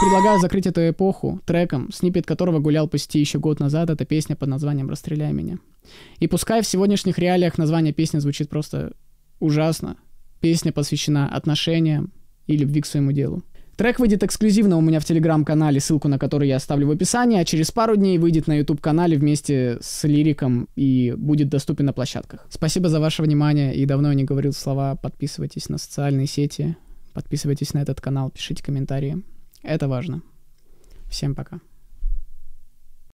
предлагаю закрыть эту эпоху треком, снипет которого гулял по сети еще год назад. Это песня под названием «Расстреляй меня». И пускай в сегодняшних реалиях название песни звучит просто ужасно, песня посвящена отношениям и любви к своему делу. Трек выйдет эксклюзивно у меня в телеграм-канале, ссылку на который я оставлю в описании, а через пару дней выйдет на YouTube-канале вместе с лириком и будет доступен на площадках. Спасибо за ваше внимание, и давно я не говорил слова, подписывайтесь на социальные сети, подписывайтесь на этот канал, пишите комментарии. Это важно. Всем пока.